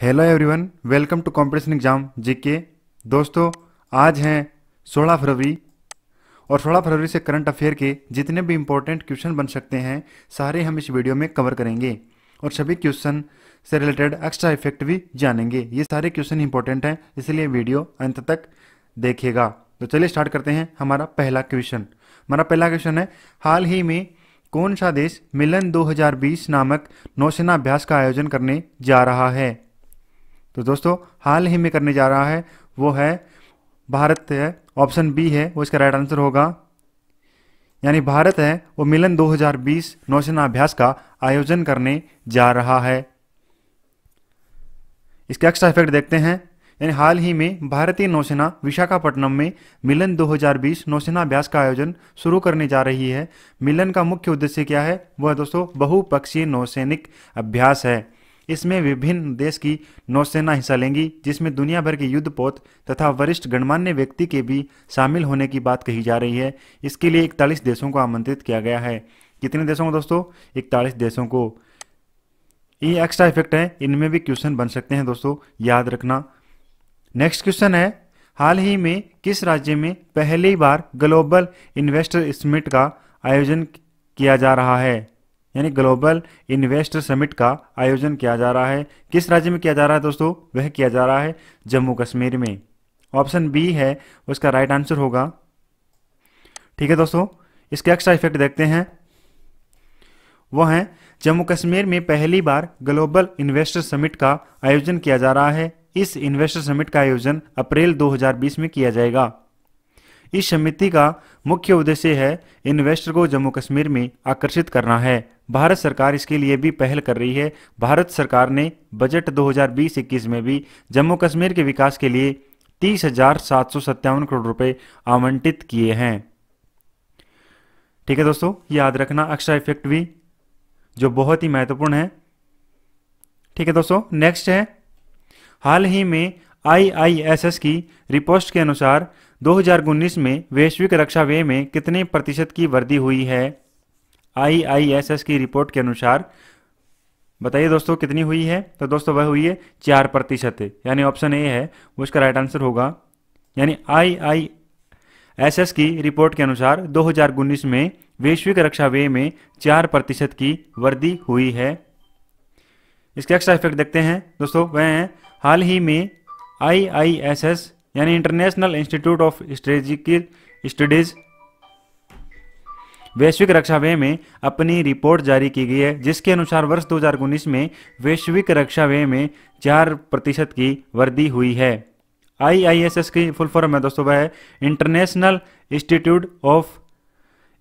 Hello everyone welcome to competition exam GK दोस्तों, आज हैं 16 फरवरी और 16 फरवरी से करंट अफेयर के जितने भी इंपॉर्टेंट क्वेश्चन बन सकते हैं, सारे हम इस वीडियो में कवर करेंगे और सभी क्वेश्चन से रिलेटेड एक्स्ट्रा इफ़ेक्ट भी जानेंगे। ये सारे क्वेश्चन इंपॉर्टेंट हैं, इसलिए वीडियो अंत तक देखिएगा तो चलिए स्टार्ट करते हैं हमारा पहला क्वेश्चन हमारा पहला क्वेश्चन है, हाल ही में कौन सा देश मिलन 2020 नामक नौसेना अभ्यास का आयोजन करने जा रहा है? तो दोस्तों, हाल ही में करने जा रहा है, वो है, भारत है ऑप्शन बी है, वो इसका राइट आंसर होगा। यानी भारत है, वो मिलन 2020 नौसेना अभ्यास का आयोजन करने जा रहा है। इसके एक्स्ट्रा इफ़ेक्ट देखते हैं। यानी हाल ही में भारतीय नौसेना विशाखापट्टनम में मिलन 2020 नौसेना अभ्यास का आयोजन शुरू करने जा रही है। मिलन का मुख्य उद्देश्य क्या है? वह दोस्तों, बहुपक्षीय नौसैनिक अभ्यास है। इसमें विभिन्न देश की नौसेना हिस्सा लेंगी, जिसमें दुनिया भर के युद्धपोत तथा वरिष्ठ गणमान्य व्यक्ति के भी शामिल होने की बात कही जा रही है। इसके लिए इकतालीस देशों को आमंत्रित किया गया है। कितने देशों को दोस्तों? इकतालीस देशों को। ये एक्स्ट्रा इफ़ेक्ट है, इनमें भी क्वेश्चन बन सकते हैं दोस्तों, याद रखना। नेक्स्ट क्वेश्चन है, हाल ही में किस राज्य में पहली बार ग्लोबल इन्वेस्टर समिट का आयोजन किया जा रहा है? यानी ग्लोबल इन्वेस्टर समिट का आयोजन किया जा रहा है। किस राज्य में किया जा रहा है दोस्तों? वह किया जा रहा है जम्मू कश्मीर में। ऑप्शन बी है, उसका राइट आंसर होगा। ठीक है दोस्तों, इसके एक्स्ट्रा इफ़ेक्ट देखते हैं। वो है, जम्मू कश्मीर में पहली बार ग्लोबल इन्वेस्टर समिट का आयोजन किया जा रहा है। इस इन्वेस्टर समिट का आयोजन अप्रैल 2020 में किया जाएगा। इस समिति का मुख्य उद्देश्य है इन्वेस्टर को जम्मू कश्मीर में आकर्षित करना है। भारत सरकार इसके लिए भी पहल कर रही है। भारत सरकार ने बजट 2020-21 में भी जम्मू कश्मीर के विकास के लिए तीस हज़ार सात सौ सत्तावन करोड़ रुपए आवंटित किए हैं। ठीक है दोस्तों, याद रखना एक्स्ट्रा इफ़ेक्ट भी, जो बहुत ही महत्वपूर्ण है। ठीक है दोस्तों नेक्स्ट है। हाल ही में आईआईएसएस की रिपोर्ट के अनुसार 2019 में वैश्विक रक्षा व्यय में कितने प्रतिशत की वृद्धि हुई है? आईआईएसएस की रिपोर्ट के अनुसार, बताइए दोस्तों, कितनी हुई है? तो दोस्तों, वह हुई है चार प्रतिशत। यानी ऑप्शन ए है उसका राइट आंसर होगा। यानी आई आई एस एस की रिपोर्ट के अनुसार 2019 में वैश्विक रक्षा व्यय में चार प्रतिशत की वृद्धि हुई है। इसके एक्स्ट्रा इफ़ेक्ट देखते हैं। दोस्तों, वह हैं, हाल ही में आई आई एस एस यानी international institute of strategic studies वैश्विक रक्षा व्यय में अपनी रिपोर्ट जारी की गई है, जिसके अनुसार वर्ष 2019 में वैश्विक रक्षा व्यय में चार प्रतिशत की वृद्धि हुई है। आईआईएसएस की फुल फॉर्म है दोस्तों, वह है international institute of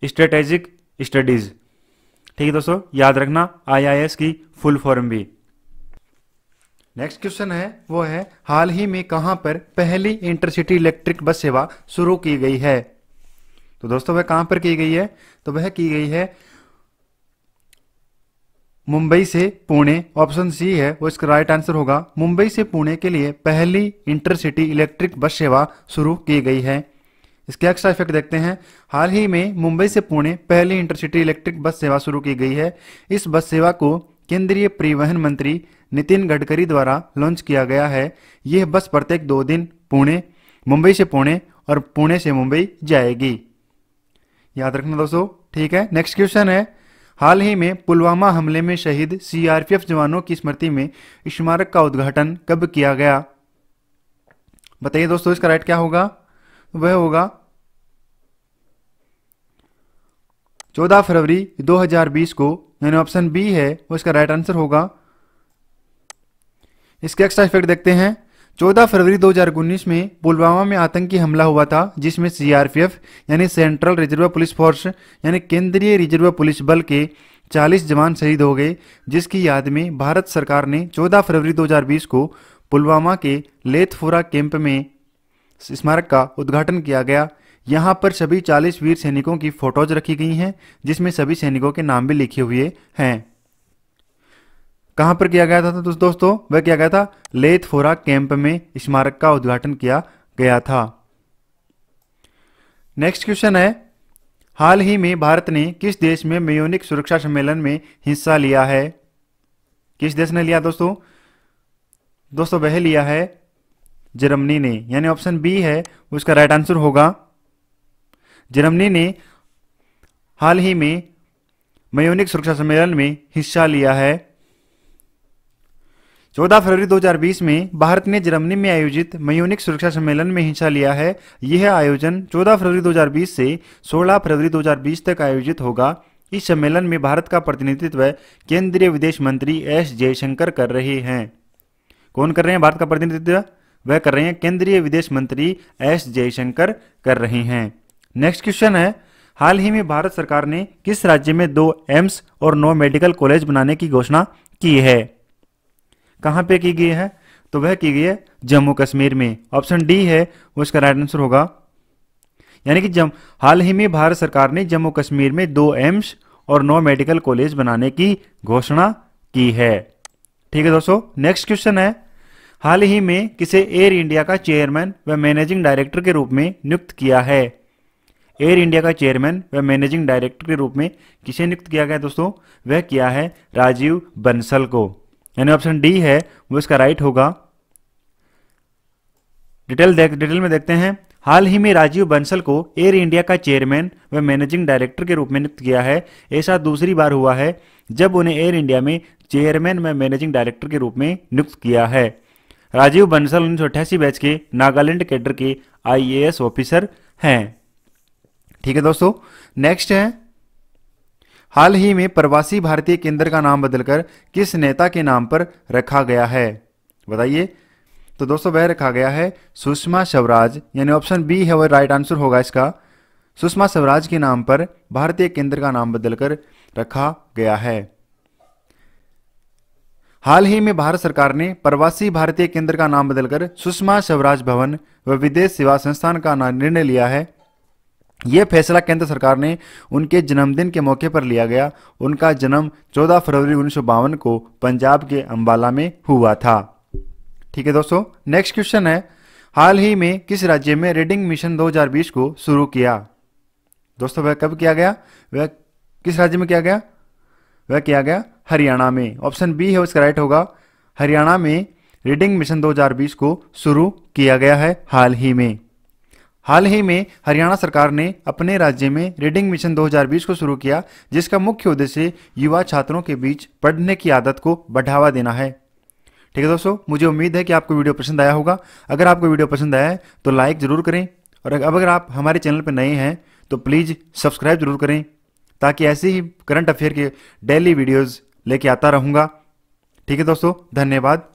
strategic studies ठीक है दोस्तों, याद रखना आईआईएस की फुल फॉर्म भी। नेक्स्ट क्वेश्चन है, वो है, हाल ही में कहाँ पर पहली इंटरसिटी इलेक्ट्रिक बस सेवा शुरू की गई है? तो दोस्तों, वह कहाँ पर की गई है? तो वह की गई है मुंबई से पुणे। ऑप्शन सी है, वो इसका राइट आंसर होगा। मुंबई से पुणे के लिए पहली इंटरसिटी इलेक्ट्रिक बस सेवा शुरू की गई है। इसके एक्स्ट्रा इफ़ेक्ट देखते हैं। हाल ही में मुंबई से पुणे पहली इंटरसिटी इलेक्ट्रिक बस सेवा शुरू की गई है। इस बस सेवा को केंद्रीय परिवहन मंत्री नितिन गडकरी द्वारा लॉन्च किया गया है। यह बस प्रत्येक दो दिन पुणे, मुंबई से पुणे और पुणे से मुंबई जाएगी। याद रखना दोस्तों, ठीक है? नेक्स्ट क्वेश्चन है। हाल ही में पुलवामा हमले में शहीद सीआरपीएफ जवानों की स्मृति में स्मारक का उद्घाटन कब किया गया? बताइए दोस्तों, इसका राइट क्या होगा? वह होगा 14 फरवरी 2020 को, यानी ऑप्शन बी है वो इसका राइट आंसर होगा इसके एक्स्ट्रा इफ़ेक्ट देखते हैं। 14 फरवरी 2019 में पुलवामा में आतंकी हमला हुआ था, जिसमें सीआरपीएफ यानी सेंट्रल रिज़र्व पुलिस फोर्स यानी केंद्रीय रिज़र्व पुलिस बल के 40 जवान शहीद हो गए, जिसकी याद में भारत सरकार ने 14 फरवरी 2020 को पुलवामा के लेथफोरा कैंप में स्मारक का उद्घाटन किया गया। यहाँ पर सभी 40 वीर सैनिकों की फ़ोटोज़ रखी गई हैं, जिसमें सभी सैनिकों के नाम भी लिखे हुए हैं। कहाँ पर किया गया था तो दोस्तों वह किया गया था लेथफोरा कैंप में स्मारक का उद्घाटन किया गया था। नेक्स्ट क्वेश्चन है, हाल ही में भारत ने किस देश में म्यूनिक सुरक्षा सम्मेलन में हिस्सा लिया है? किस देश ने लिया दोस्तों? दोस्तों, वह लिया है जर्मनी ने। यानी ऑप्शन बी है, उसका राइट आंसर होगा, जर्मनी ने हाल ही में मयोनिक सुरक्षा सम्मेलन में हिस्सा लिया है। 14 फरवरी 2020 में भारत ने जर्मनी में आयोजित मयूनिक सुरक्षा सम्मेलन में हिस्सा लिया है। यह आयोजन 14 फरवरी 2020 से 16 फरवरी 2020 तक आयोजित होगा। इस सम्मेलन में भारत का प्रतिनिधित्व केंद्रीय विदेश मंत्री एस जयशंकर कर रहे हैं। कौन कर रहे हैं? भारत का प्रतिनिधित्व? वह कर रहे हैं केंद्रीय विदेश मंत्री एस जयशंकर कर रहे हैं। नेक्स्ट क्वेश्चन है, हाल ही में भारत सरकार ने किस राज्य में दो एम्स और नौ मेडिकल कॉलेज बनाने की घोषणा की है? कहाँ पे की गई है? तो वह की गई है जम्मू कश्मीर में। ऑप्शन डी है, वो इसका राइट आंसर होगा। यानी कि जम, हाल ही में भारत सरकार ने जम्मू कश्मीर में दो एम्स और नौ मेडिकल कॉलेज बनाने की घोषणा की है। ठीक है दोस्तों नेक्स्ट क्वेश्चन है। हाल ही में किसे एयर इंडिया का चेयरमैन व मैनेजिंग डायरेक्टर के रूप में नियुक्त किया है? एयर इंडिया का चेयरमैन व मैनेजिंग डायरेक्टर के रूप में किसे नियुक्त किया गया दोस्तों? वह किया है राजीव बंसल को। यानी ऑप्शन डी है, वो इसका राइट होगा। डिटेल देख डिटेल में देखते हैं। हाल ही में राजीव बंसल को एयर इंडिया का चेयरमैन व मैनेजिंग डायरेक्टर के रूप में नियुक्त किया है। ऐसा दूसरी बार हुआ है, जब उन्हें एयर इंडिया में चेयरमैन व मैनेजिंग डायरेक्टर के रूप में नियुक्त किया है। राजीव बंसल उन्नीस सौ अठासी बैच के नागालैंड कैडर के आईएएस ऑफिसर हैं। ठीक है दोस्तों नेक्स्ट है। हाल ही में प्रवासी भारतीय केंद्र का नाम बदलकर किस नेता के नाम पर रखा गया है? बताइए। तो दोस्तों, वह रखा गया है सुषमा स्वराज, यानी ऑप्शन बी है, वह राइट आंसर होगा इसका। सुषमा स्वराज के नाम पर भारतीय केंद्र का नाम बदलकर रखा गया है। हाल ही में भारत सरकार ने प्रवासी भारतीय केंद्र का नाम बदलकर सुषमा स्वराज भवन व विदेश सेवा संस्थान का निर्णय लिया है। यह फैसला केंद्र सरकार ने उनके जन्मदिन के मौके पर लिया गया। उनका जन्म 14 फरवरी उन्नीस सौ बावन को पंजाब के अंबाला में हुआ था। ठीक है दोस्तों नेक्स्ट क्वेश्चन है, हाल ही में किस राज्य में रीडिंग मिशन 2020 को शुरू किया? दोस्तों, वह कब किया गया? वह किस राज्य में किया गया? वह किया गया हरियाणा में। ऑप्शन बी है, उसका राइट होगा। हरियाणा में रीडिंग मिशन 2020 को शुरू किया गया है हाल ही में। हाल ही में हरियाणा सरकार ने अपने राज्य में रीडिंग मिशन 2020 को शुरू किया, जिसका मुख्य उद्देश्य युवा छात्रों के बीच पढ़ने की आदत को बढ़ावा देना है। ठीक है दोस्तों, मुझे उम्मीद है कि आपको वीडियो पसंद आया होगा। अगर आपको वीडियो पसंद आया है तो लाइक ज़रूर करें। और अब अगर आप हमारे चैनल पर नए हैं तो प्लीज़ सब्सक्राइब ज़रूर करें, ताकि ऐसे ही करंट अफेयर के डेली वीडियोज़ लेके आता रहूँगा। ठीक है दोस्तों, धन्यवाद।